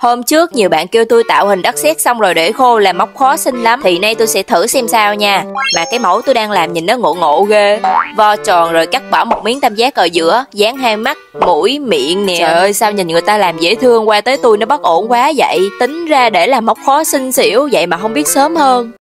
Hôm trước nhiều bạn kêu tôi tạo hình đất sét xong rồi để khô làm móc khó xinh lắm. Thì nay tôi sẽ thử xem sao nha. Mà cái mẫu tôi đang làm nhìn nó ngộ ngộ ghê. Vo tròn rồi cắt bỏ một miếng tam giác ở giữa. Dán hai mắt, mũi, miệng nè. Trời ơi sao nhìn người ta làm dễ thương qua tới tôi nó bất ổn quá vậy. Tính ra để làm móc khó xinh xỉu vậy mà không biết sớm hơn.